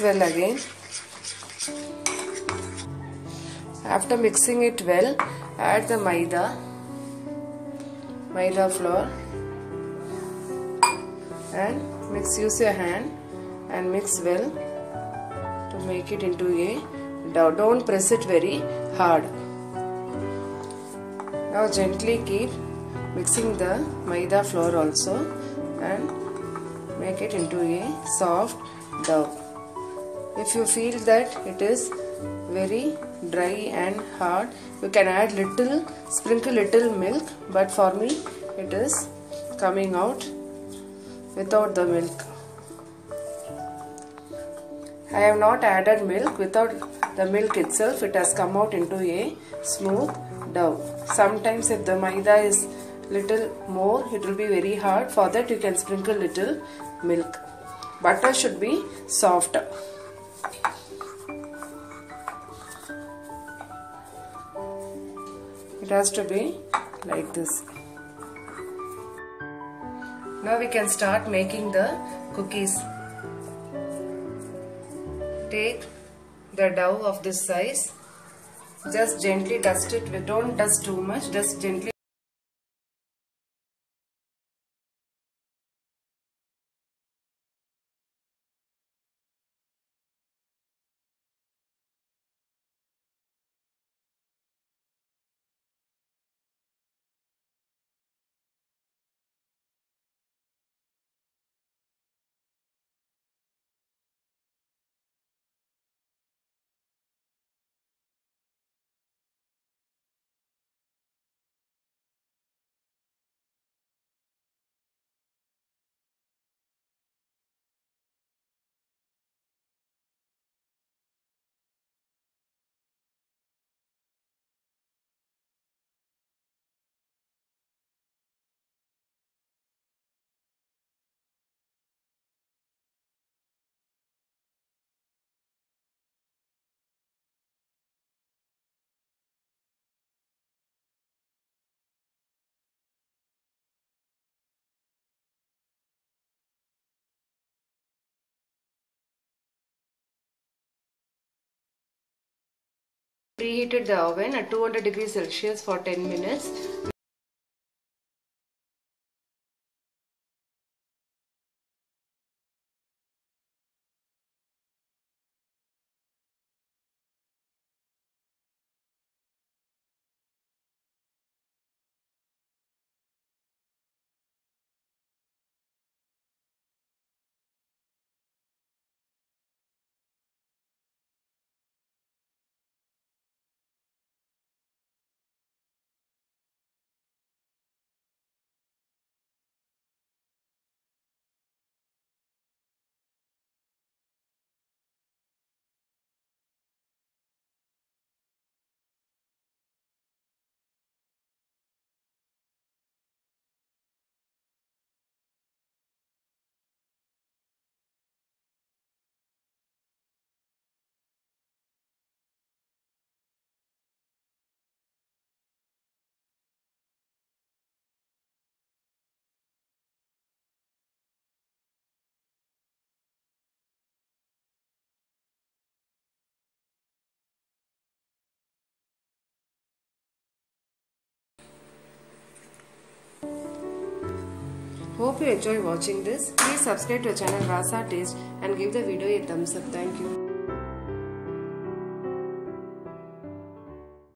well again. After mixing it well add the maida maida flour and mix use your hand and mix well to make it into a dough. Don't press it very hard. Now gently keep mixing the maida flour also and make it into a soft dough if you feel that it is very dry and hard you can add little sprinkle little milk but for me it is coming out without the milk. I have not added milk without the milk itself. It has come out into a smooth dough. Sometimes if the maida is little more it will be very hard. For that you can sprinkle little milk. Butter should be soft it has to be like this. Now we can start making the cookies. Take the dough of this size. Just gently dust it. We don't dust too much. Just gently preheated the oven at 200 degrees Celsius for 10 minutes. Hope you enjoy watching this. Please subscribe to our channel Rasa Taste and give the video a thumbs up. Thank you.